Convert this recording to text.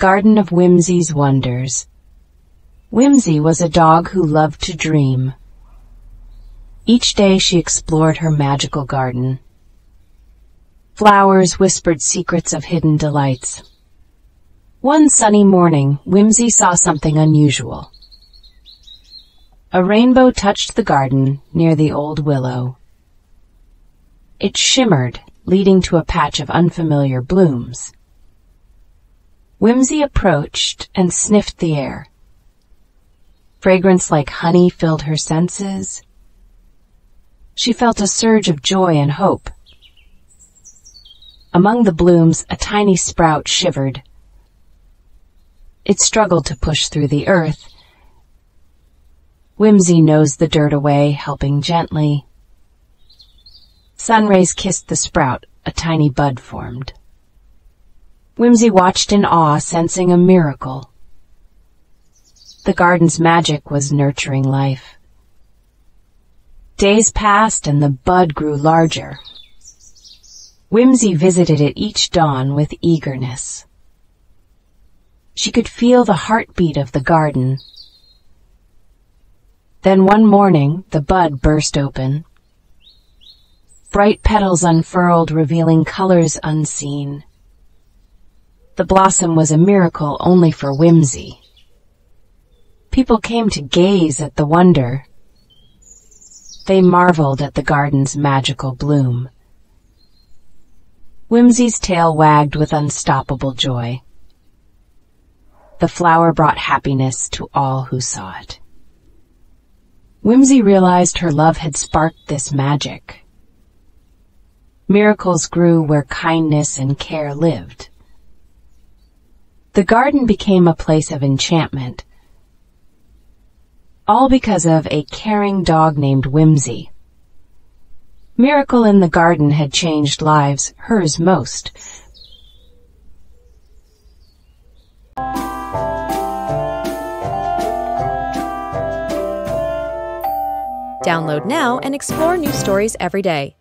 Garden of Whimsy's Wonders. Whimsy was a dog who loved to dream. Each day she explored her magical garden. Flowers whispered secrets of hidden delights. One sunny morning, Whimsy saw something unusual. A rainbow touched the garden near the old willow. It shimmered, leading to a patch of unfamiliar blooms. Whimsy approached and sniffed the air. Fragrance like honey filled her senses. She felt a surge of joy and hope. Among the blooms, a tiny sprout shivered. It struggled to push through the earth. Whimsy nosed the dirt away, helping gently. Sunrays kissed the sprout, a tiny bud formed. Whimsy watched in awe, sensing a miracle. The garden's magic was nurturing life. Days passed and the bud grew larger. Whimsy visited it each dawn with eagerness. She could feel the heartbeat of the garden. Then one morning, the bud burst open. Bright petals unfurled, revealing colors unseen. The blossom was a miracle only for Whimsy. People came to gaze at the wonder. They marveled at the garden's magical bloom. Whimsy's tail wagged with unstoppable joy. The flower brought happiness to all who saw it. Whimsy realized her love had sparked this magic. Miracles grew where kindness and care lived. The garden became a place of enchantment, all because of a caring dog named Whimsy. Miracle in the Garden had changed lives, hers most. Download now and explore new stories every day.